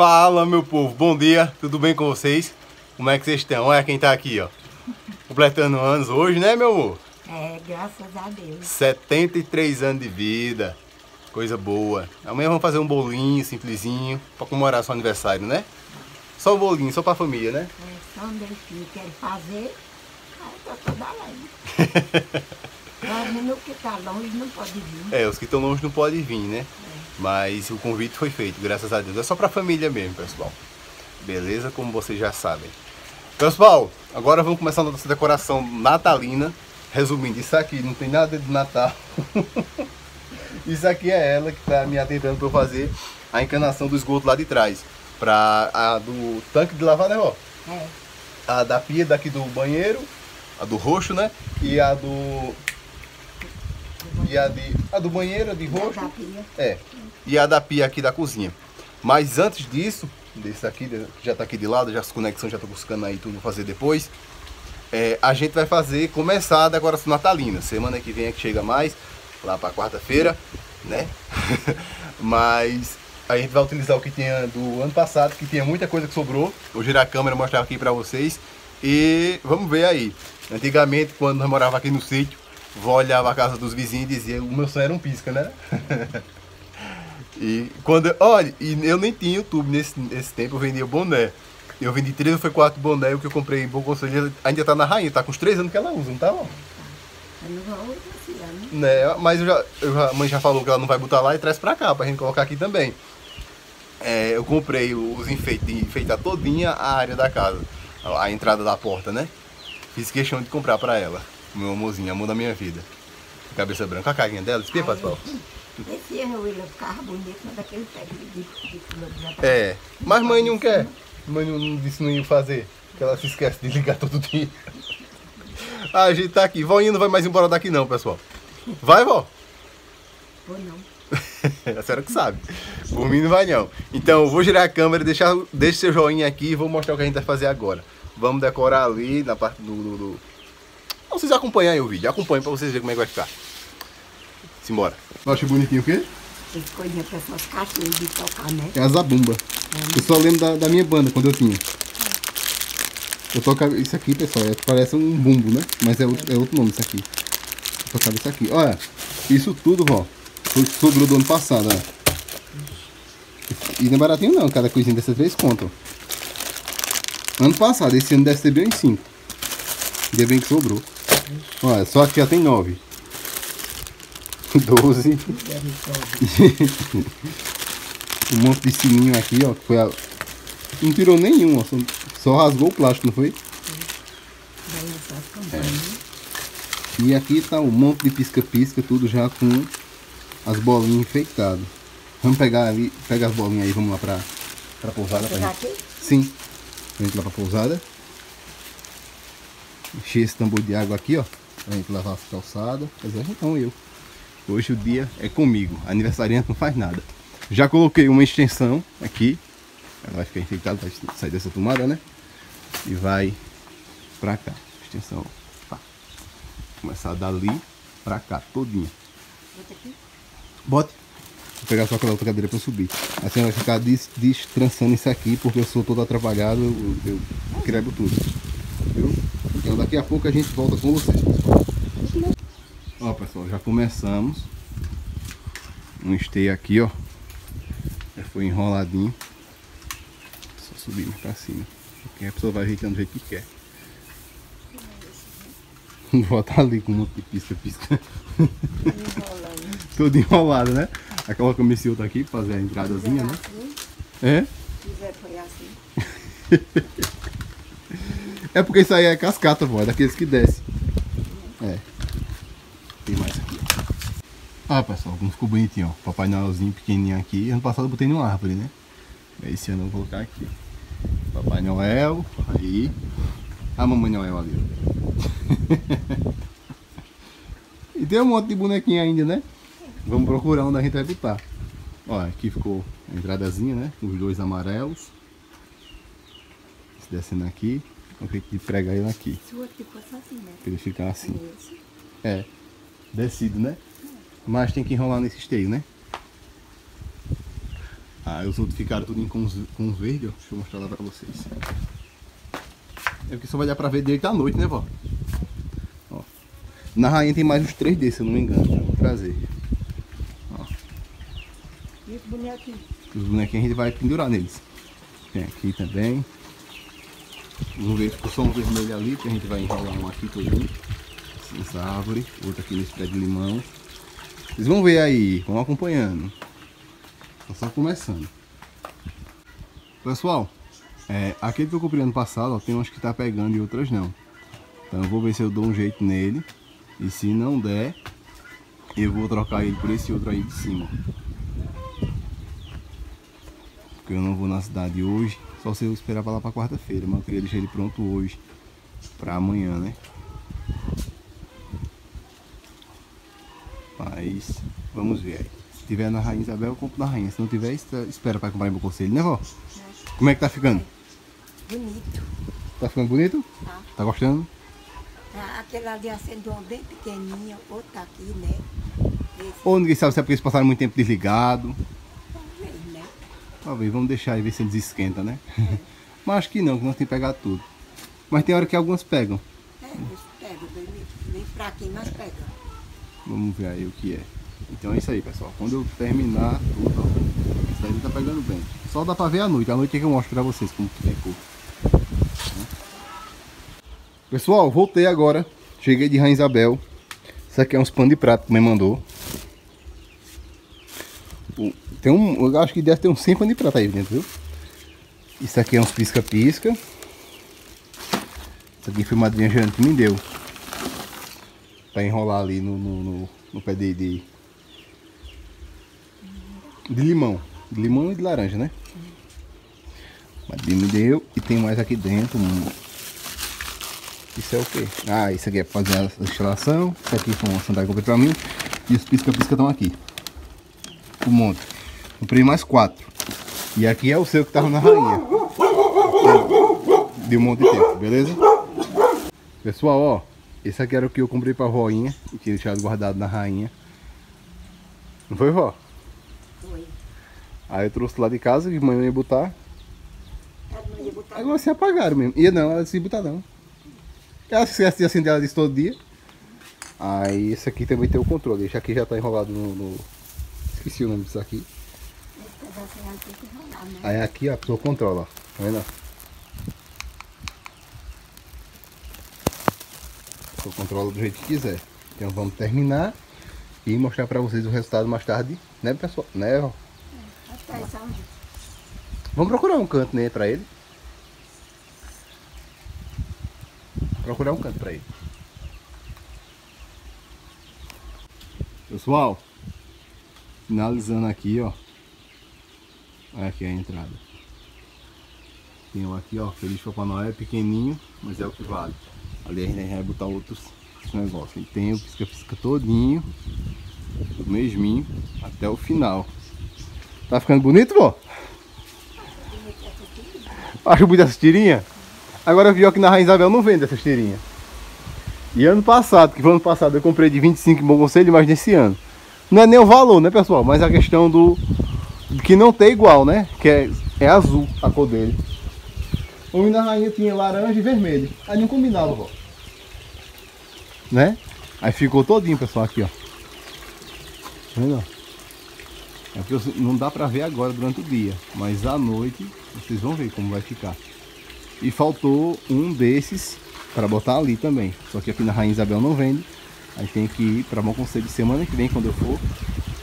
Fala, meu povo. Bom dia. Tudo bem com vocês? Como é que vocês estão? Olha quem tá aqui, ó. Completando anos hoje, né, meu amor? É, graças a Deus. 73 anos de vida. Coisa boa. Amanhã vamos fazer um bolinho simplesinho pra comemorar seu aniversário, né? Só um bolinho, só pra família, né? É só um dentinho que quero fazer, aí tô toda alegre. Mas menino que tá longe não pode vir. É, os que estão longe não podem vir, né? Mas o convite foi feito, graças a Deus. É só pra família mesmo, pessoal. Beleza? Como vocês já sabem. Pessoal, agora vamos começar a nossa decoração natalina. Resumindo, isso aqui não tem nada de Natal. isso aqui é ela que tá me atendendo para eu fazer a encanação do esgoto lá de trás. Pra a do tanque de lavar, né, ó? É, A da pia daqui do banheiro, a do roxo, né? E a do. E a de. A do banheiro, a de roxo. da pia. É. E a da pia aqui da cozinha. Mas antes disso, desse aqui, já tá aqui de lado, já as conexões já tô buscando aí tudo vou fazer depois. é, a gente vai fazer, começar a decoração natalina. Semana que vem é que chega mais, lá pra quarta-feira, né? Mas a gente vai utilizar o que tinha do ano passado, que tinha muita coisa que sobrou. Vou girar a câmera mostrar aqui pra vocês. E vamos ver aí. Antigamente, quando nós morava aqui no sítio, vó olhava a casa dos vizinhos e dizia, o meu sonho era um pisca, né? E quando. Olha, e eu nem tinha YouTube nesse, nesse tempo, eu vendia boné. Eu vendi três ou foi quatro boné, o que eu comprei em Bom Conselho ainda tá na rainha, tá com os três anos que ela usa, não tá não esse ano. Né? Mas eu já, eu já- a mãe já falou que ela não vai botar lá e traz pra cá, pra gente colocar aqui também. É, eu comprei os enfeites, de enfeitar todinha a área da casa, a, entrada da porta, né? Fiz questão de comprar pra ela, meu amorzinho, amor da minha vida. Cabeça branca, a carinha dela, espia, Pascoal. Esse ano ele ficava bonito, mas daquele pé de, de, É, mas mãe não quer. Mãe não, disse que não ia fazer. Que ela se esquece de ligar todo dia. Ah, a gente tá aqui. Voinha não vai mais embora daqui não, pessoal. Vai, vó? Ou não. a senhora que sabe. Por mim não vai não. Então, eu vou girar a câmera, deixar, deixa seu joinha aqui e vou mostrar o que a gente vai fazer agora. Vamos decorar ali na parte do... do, do... Vocês acompanharem o vídeo. Acompanhem pra vocês verem como é que vai ficar. Simbora. Acha bonitinho o quê? Esse coisinha para essas caixinhas de tocar, né? É a zabumba. Eu só lembro da, da minha banda quando eu tinha. Eu tocava isso aqui, pessoal, é- parece um bumbo, né? Mas é outro, é outro nome isso aqui. Eu tocava isso aqui. Olha, isso tudo, ó, que sobrou do ano passado, ó. E não é baratinho não, cada coisinha dessas três contas. ó. Ano passado, esse ano deve ser bem uns 5. Ainda bem que sobrou. Olha, só aqui já tem 9. 12. um monte de sininho aqui, ó. Que foi a... Não tirou nenhum, ó. Só, só rasgou o plástico, não foi? Campanhas. E aqui tá um monte de pisca-pisca, tudo já com as bolinhas enfeitadas. Vamos pegar ali, pega as bolinhas aí, vamos lá pra, pra pousada. Pra gente... aqui? Sim. Pra gente ir lá pra pousada. Encher esse tambor de água aqui, ó. Pra gente lavar as calçadas. Mas é então eu. Hoje o dia é comigo. Aniversariante não faz nada. Já coloquei uma extensão aqui. Ela vai ficar enfeitada, vai sair dessa tomada, né? E vai pra cá. Extensão. Pá. Começar dali pra cá, todinha. Bota aqui. Bote. Vou pegar só aquela outra cadeira pra eu subir. A senhora vai ficar des destrançando isso aqui, porque eu sou todo atrapalhado, eu, eu quebro tudo. Viu? Então daqui a pouco a gente volta com vocês, pessoal. Já começamos. Um esteio aqui, ó. Já foi enroladinho. Só mais pra cima. Porque a pessoa vai ajeitando do jeito que quer. Volta ali com um monte de pisca-pisca. Tudo enrolado, né? Aí coloca esse outro aqui pra fazer a entradazinha, né? É? É porque isso aí é cascata, vó, é daqueles que desce. É. Tem mais aqui, ó. Ah, pessoal, como ficou bonitinho, ó. Papai Noelzinho pequenininho aqui. Ano passado eu botei numa árvore, né? Esse ano eu vou colocar aqui. Papai Noel, aí. A Mamãe Noel ali, ó. e tem um monte de bonequinho ainda, né? Vamos procurar onde a gente vai botar. Ó, aqui ficou a entradazinha, né? Com os dois amarelos. Esse descendo aqui. Vou ter que pregar ele aqui. Se o outro que fosse assim, né? Pra ele ficar assim. É. Descido, né? Mas tem que enrolar nesse esteio, né? Ah, os outros ficaram tudo com, os, com verde, ó. Deixa eu mostrar lá pra vocês. É porque só vai dar pra ver direito à noite, né, vó? Ó. Na rainha tem mais uns três desses, se eu não me engano. Vou trazer. Ó. E os bonequinhos? Os bonequinhos a gente vai pendurar neles. Tem aqui também. Vamos ver, ficou só um vermelho ali, que a gente vai enrolar um aqui todinho. Essa árvore, outro aqui nesse pé de limão. Vocês vão ver aí, vão acompanhando. Tá só começando. Pessoal, é, aquele que eu comprei ano passado, ó, tem uns que tá pegando e outras não. Então eu vou ver se eu dou um jeito nele. E se não der, eu vou trocar ele por esse outro aí de cima. Porque eu não vou na cidade hoje. Só se eu esperar pra lá pra quarta-feira. Mas eu queria deixar ele pronto hoje. Pra amanhã, né? Mas vamos ver aí. Se tiver na Rainha Isabel, eu compro na Rainha. Se não tiver, espera para comprar em meu conselho, né, vó? Como é que tá ficando? Bonito. Tá ficando bonito? Tá. Tá gostando? Ah, Aquele ali acendeu um bem pequenininho, outro tá aqui, né? Esse Ou ninguém sabe se é porque eles passaram muito tempo desligado. talvez, né? Talvez, vamos deixar aí ver se eles esquentam, né? Mas acho que não, que nós tem que pegar tudo. Mas tem hora que algumas pegam. É, eles pegam bem, bem fraquinho, mas pegam. Vamos ver aí o que é. Então é isso aí, pessoal. Quando eu terminar tudo, isso daí tá pegando bem. Só dá pra ver à noite. À noite é que eu mostro pra vocês como que ficou. Pessoal, voltei agora. Cheguei de Rainha Isabel. Isso aqui é uns pano de prato que me mandou. Tem um, eu acho que deve ter uns 100 pano de prato aí dentro, viu? Isso aqui é uns pisca-pisca. Isso aqui foi Jane que me deu. Pra enrolar ali no, no, no, no pé de, de, de limão. De limão e de laranja, né? Madrinha me deu. E tem mais aqui dentro. Isso é o quê? Ah, isso aqui é fazer a instalação. Isso aqui foi uma sandália comprei pra mim. E os pisca-pisca estão aqui. Um monte. Comprei mais quatro. E aqui é o seu que tava na rainha. De um monte de tempo, beleza? Pessoal, ó. Esse aqui era o que eu comprei pra voinha. E tinha deixado guardado na rainha. Não foi, vó? Foi. Aí eu trouxe lá de casa, que manhã ia botar. Ela não ia botar Agora se apagaram mesmo. Ia não, ela se botar não. Ela esquece de acender ela disso todo dia. Aí esse aqui também tem o controle. Esse aqui já tá enrolado no. no- Esqueci o nome disso aqui. aí né? Aí aqui ó, a pessoa controla, ó. Tá vendo? Pessoa controla do jeito que quiser. Então vamos terminar e mostrar pra vocês o resultado mais tarde, né pessoal? Né? Vamos procurar um canto né, pra ele. Procurar um canto pra ele. Pessoal, finalizando aqui, ó. Olha aqui a entrada. Tem um aqui, ó. Feliz Papai Noel é pequenininho, mas é o que vale. Ali a gente vai botar outros negócios. E tem o pisca-pisca todinho, do mesminho, até o final. Tá ficando bonito, vó? Acho bonita essa tirinha. Agora pior que na Rainha Isabel não vende essas tirinhas. E ano passado, que foi ano passado, eu comprei de 25 em bom conselho, mas nesse ano. Não é nem o valor, né, pessoal? Mas a questão do. que não tem igual, né? Que é, é azul a cor dele. O na rainha tinha laranja e vermelho. Aí não combinava, ó. Né? Aí ficou todinho, pessoal, aqui, ó. Tá vendo? É porque não dá pra ver agora durante o dia, mas à noite vocês vão ver como vai ficar. E faltou um desses para botar ali também. Só que aqui na Rainha Isabel não vende. Aí tem que ir para Bom Conselho semana que vem quando eu for.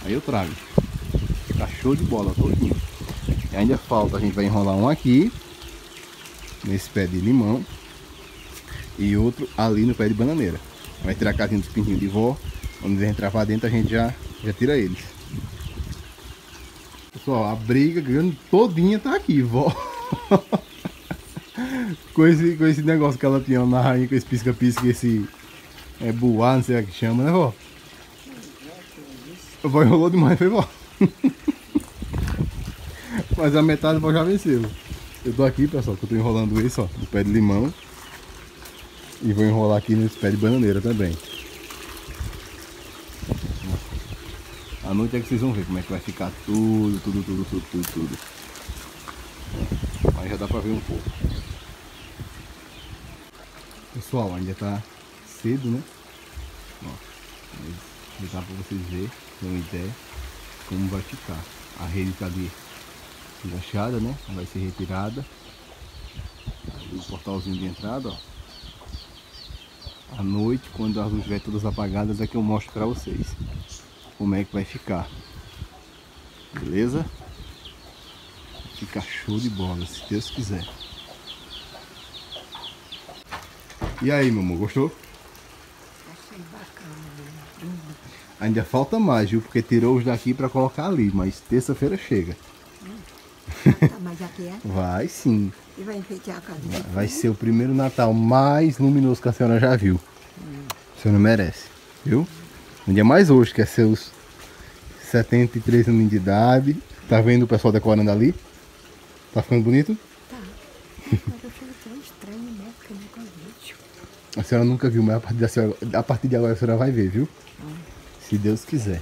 Aí eu trago. Tá show de bola todinho. E ainda falta, a gente vai enrolar um aqui. Nesse pé de limão. E outro ali no pé de bananeira. Vai tirar a casinha dos pintinhos de vó. Quando eles entrar pra dentro a gente já, já tira eles. Pessoal, a briga grande todinha tá aqui, vó. com, esse, com esse negócio que ela tinha na rainha, com esse pisca-pisca esse é boar, não sei o que chama, né, vó? A vó enrolou demais, foi, vó? Mas a metade a vó já venceu. Eu tô aqui, pessoal, que eu tô enrolando isso, ó, no pé de limão. E vou enrolar aqui nesse pé de bananeira também. À noite é que vocês vão ver como é que vai ficar tudo, tudo, tudo, tudo, tudo, tudo. Mas já dá pra ver um pouco. Pessoal, ainda tá cedo, né? Ó, mas dá pra vocês verem, ter uma ideia como vai ficar. A rede tá ali enganchada, né? Vai ser retirada. Ali o portalzinho de entrada, ó. À noite, quando as luzes estiverem todas apagadas, é que eu mostro pra vocês como é que vai ficar. Beleza? Fica show de bola, se Deus quiser. E aí, meu amor, gostou? Achei bacana? Ainda falta mais, viu? Porque tirou os daqui pra colocar ali, mas terça-feira chega. Aqui é? Vai sim. E vai enfeitar a casa. Vai, vai ser o primeiro Natal mais luminoso que a senhora já viu. A senhora merece, viu? Um dia mais hoje, que é seus 73 anos de idade. Tá vendo o pessoal decorando ali? Tá ficando bonito? Tá. Mas eu tão estranho, né? Vejo. A senhora nunca viu, mas a partir, da senhora- a partir de agora a senhora vai ver, viu? Se Deus quiser.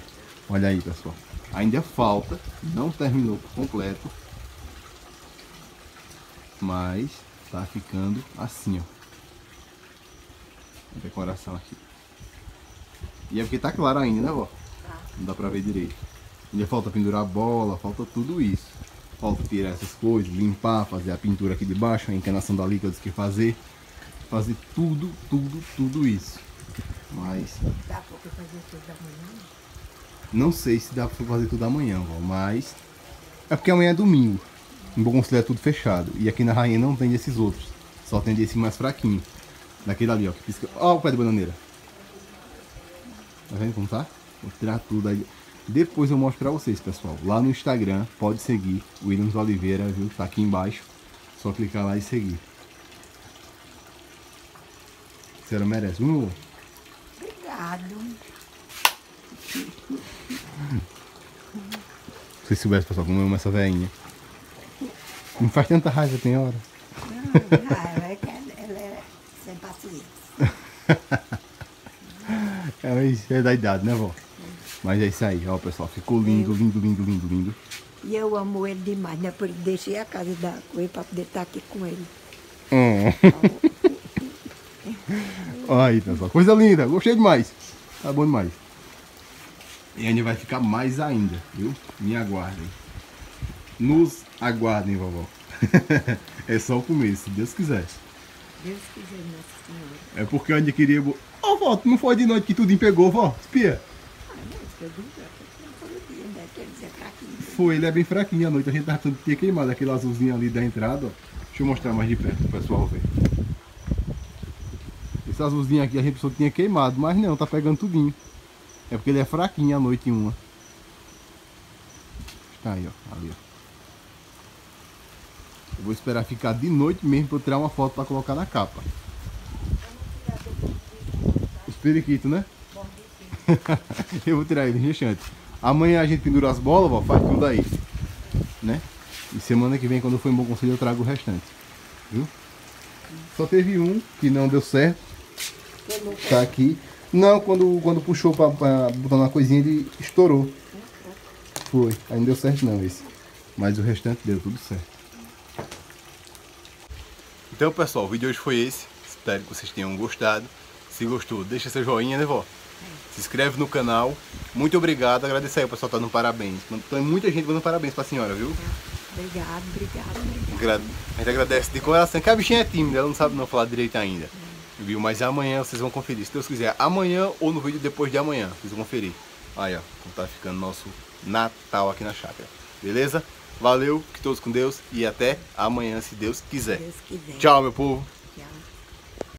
Olha aí, pessoal. Ainda falta, não terminou por completo. Mas tá ficando assim, ó. A decoração aqui. E é porque tá claro ainda, né, vó? Não dá pra ver direito. Ainda falta pendurar a bola, falta tudo isso. Falta tirar essas coisas, limpar, fazer a pintura aqui de baixo, a encanação da liga que fazer. Fazer tudo, tudo, tudo isso. Mas Dá pra fazer tudo da manhã? não sei se dá pra fazer tudo amanhã, vó, mas. É porque amanhã é domingo. Em Bom Conselho é tudo fechado. E aqui na Rainha não tem desses outros. Só tem desse mais fraquinho. Daquele ali, ó. Que pisca... Ó o pé de bananeira. Tá vendo como tá? Vou tirar tudo aí. Depois eu mostro pra vocês, pessoal. Lá no Instagram, pode seguir. Williams Oliveira, viu? Tá aqui embaixo. Só clicar lá e seguir. A senhora merece, viu, amor? Obrigado. Se vocês soubessem, pessoal, como eu amo essa velhinha. Não faz tanta raiva, tem hora. Não, ah, ela é, que ela é sem paciência. É, é da idade, né, vó? Mas é isso aí, ó, pessoal. Ficou lindo, lindo, lindo, lindo, lindo. E eu amo ele demais, né? Por deixei a casa da Coelho pra poder estar aqui com ele. Hum. Aí, pessoal. Coisa linda. Gostei demais. Tá bom demais. E ainda vai ficar mais ainda, viu? Me aguardem. Nos aguardem, vovó. é só o começo, se Deus quiser. Deus quiser, Nossa Senhora. É porque eu queria... Ô, vó, não foi de noite que tudo pegou, vó? Espia. Ah, não, foi né? Foi, ele é bem fraquinho à noite. A gente tava tudo tinha queimado aquele azulzinho ali da entrada, ó. Deixa eu mostrar mais de perto pro pessoal ver. Esse azulzinho aqui a gente pensou que tinha queimado, mas não, tá pegando tudinho. É porque ele é fraquinho à noite uma. Tá aí, ó. Ali, ó. Eu vou esperar ficar de noite mesmo pra eu tirar uma foto pra colocar na capa. Os periquitos, né? eu vou tirar ele rechante. Amanhã a gente pendura as bolas, ó, faz tudo aí. Né? E semana que vem, quando for em Bom Conselho, eu trago o restante. Viu? Só teve um que não deu certo. Tá aqui. Não, quando, quando puxou pra, pra botar uma coisinha, ele estourou. Foi. Aí não deu certo não esse. Mas o restante deu tudo certo. Então, pessoal, o vídeo de hoje foi esse. Espero que vocês tenham gostado. Se gostou, deixa seu joinha, né, vó? Se inscreve no canal. Muito obrigado. Agradecer aí o pessoal tá dando parabéns. Tem muita gente dando parabéns pra senhora, viu? Obrigado, obrigado, obrigado. A gente agradece de coração. Que a bichinha é tímida, ela não sabe não falar direito ainda. Viu? Mas amanhã vocês vão conferir. Se Deus quiser, amanhã ou no vídeo depois de amanhã. Vocês vão conferir. Aí, ó, como tá ficando nosso Natal aqui na chácara. Beleza? Valeu, que todos com Deus e até amanhã, se Deus quiser. Deus quiser. Tchau, meu povo.